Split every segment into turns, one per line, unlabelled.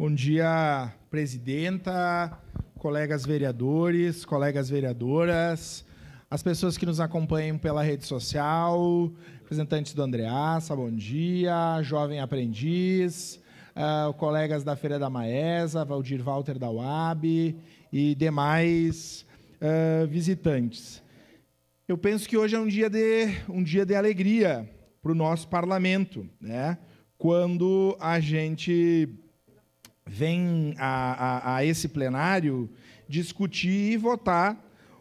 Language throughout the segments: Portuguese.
Bom dia, presidenta, colegas vereadores, colegas vereadoras, as pessoas que nos acompanham pela rede social, representantes do Andreaça, bom dia, jovem aprendiz, uh, colegas da Feira da Maesa, Valdir Walter da UAB e demais uh, visitantes. Eu penso que hoje é um dia de, um dia de alegria para o nosso parlamento, né? quando a gente vem a, a, a esse plenário discutir e votar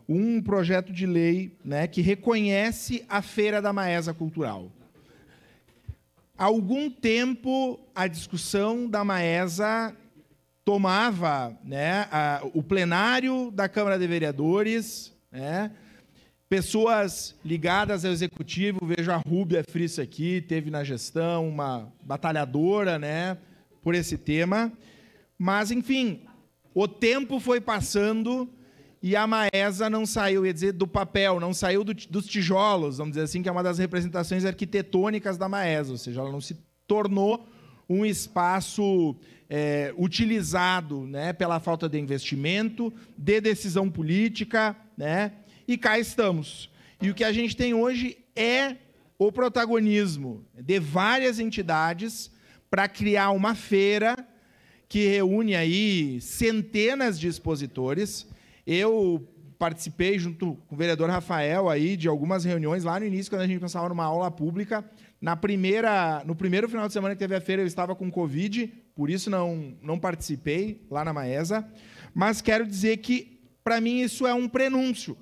um projeto de lei né, que reconhece a Feira da Maesa Cultural. Há algum tempo, a discussão da Maesa tomava né, a, o plenário da Câmara de Vereadores, né, pessoas ligadas ao executivo, vejo a Rúbia Frissa aqui, teve na gestão, uma batalhadora né, por esse tema. Mas, enfim, o tempo foi passando e a Maesa não saiu, ia dizer, do papel, não saiu do, dos tijolos, vamos dizer assim, que é uma das representações arquitetônicas da Maesa, ou seja, ela não se tornou um espaço é, utilizado né, pela falta de investimento, de decisão política, né, e cá estamos. E o que a gente tem hoje é o protagonismo de várias entidades para criar uma feira que reúne aí centenas de expositores, eu participei junto com o vereador Rafael aí de algumas reuniões lá no início quando a gente pensava numa aula pública. Na primeira, no primeiro final de semana que teve a feira eu estava com covid, por isso não não participei lá na Maesa, mas quero dizer que para mim isso é um prenúncio,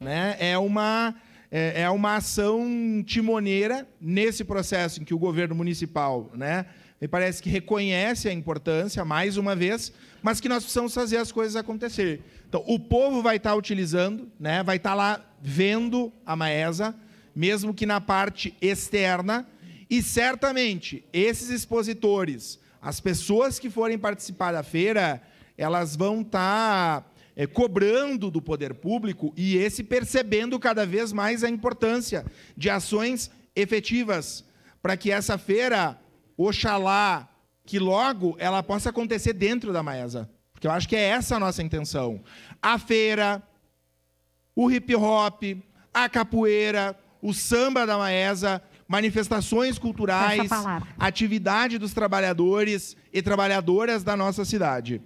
né? É uma é, é uma ação timoneira nesse processo em que o governo municipal, né, me parece que reconhece a importância, mais uma vez, mas que nós precisamos fazer as coisas acontecer. Então, o povo vai estar utilizando, né, vai estar lá vendo a Maesa, mesmo que na parte externa, e certamente esses expositores, as pessoas que forem participar da feira, elas vão estar é, cobrando do poder público e esse percebendo cada vez mais a importância de ações efetivas para que essa feira Oxalá que logo ela possa acontecer dentro da Maesa. Porque eu acho que é essa a nossa intenção. A feira, o hip hop, a capoeira, o samba da Maesa, manifestações culturais, atividade dos trabalhadores e trabalhadoras da nossa cidade.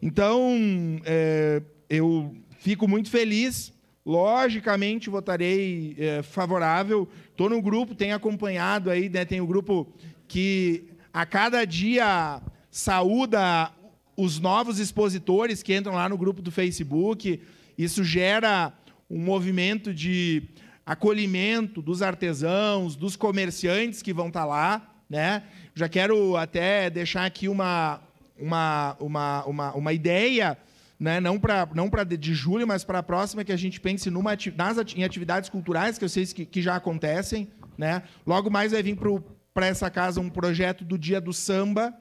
Então, é, eu fico muito feliz. Logicamente, votarei é, favorável. Estou no grupo, tenho acompanhado aí, né, tem o grupo que a cada dia saúda os novos expositores que entram lá no grupo do Facebook. Isso gera um movimento de acolhimento dos artesãos, dos comerciantes que vão estar lá. Né? Já quero até deixar aqui uma, uma, uma, uma, uma ideia, né? não para não de julho, mas para a próxima, que a gente pense numa, nas, em atividades culturais, que eu sei que, que já acontecem. Né? Logo mais vai vir para o para essa casa um projeto do Dia do Samba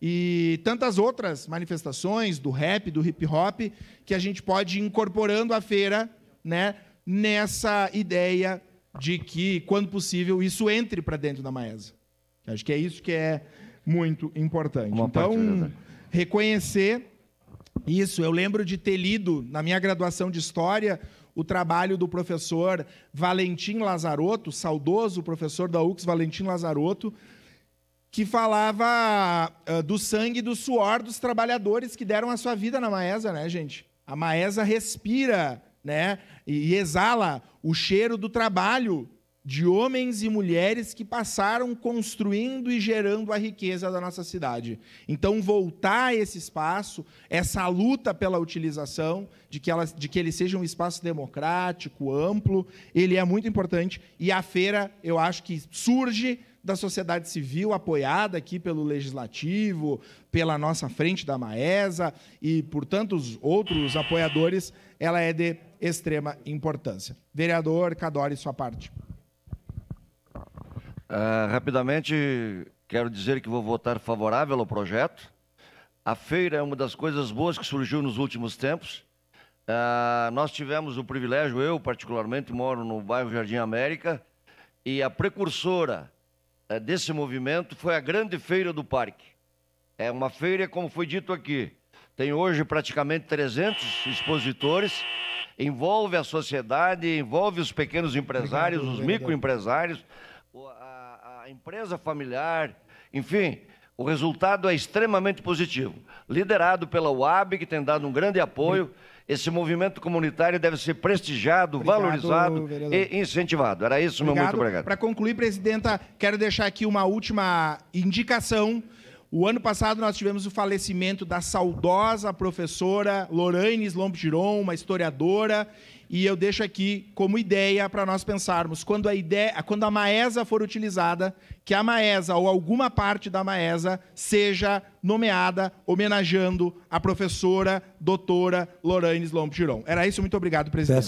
e tantas outras manifestações do rap, do hip hop, que a gente pode ir incorporando a feira né, nessa ideia de que, quando possível, isso entre para dentro da Maesa. Acho que é isso que é muito importante. Uma então, reconhecer isso. Eu lembro de ter lido, na minha graduação de História, o trabalho do professor Valentim Lazarotto, saudoso professor da UX Valentim Lazarotto, que falava uh, do sangue e do suor dos trabalhadores que deram a sua vida na Maesa, né, gente? A Maesa respira, né, e exala o cheiro do trabalho de homens e mulheres que passaram construindo e gerando a riqueza da nossa cidade. Então, voltar esse espaço, essa luta pela utilização, de que, ela, de que ele seja um espaço democrático, amplo, ele é muito importante. E a feira, eu acho que surge da sociedade civil, apoiada aqui pelo Legislativo, pela nossa frente da Maesa e por tantos outros apoiadores, ela é de extrema importância. Vereador Cadore, sua parte.
Uh, rapidamente, quero dizer que vou votar favorável ao projeto. A feira é uma das coisas boas que surgiu nos últimos tempos. Uh, nós tivemos o privilégio, eu particularmente moro no bairro Jardim América, e a precursora uh, desse movimento foi a Grande Feira do Parque. É uma feira, como foi dito aqui, tem hoje praticamente 300 expositores, envolve a sociedade, envolve os pequenos empresários, os microempresários, a, empresa familiar, enfim, o resultado é extremamente positivo. Liderado pela UAB, que tem dado um grande apoio, esse movimento comunitário deve ser prestigiado, obrigado, valorizado vereador. e incentivado. Era isso, obrigado. meu muito obrigado.
Para concluir, presidenta, quero deixar aqui uma última indicação o ano passado nós tivemos o falecimento da saudosa professora Lorraine Slomp-Giron, uma historiadora, e eu deixo aqui como ideia para nós pensarmos, quando a ideia, quando a Maesa for utilizada, que a Maesa ou alguma parte da Maesa seja nomeada homenageando a professora doutora Lorraine Slomp-Giron. Era isso, muito obrigado, presidente.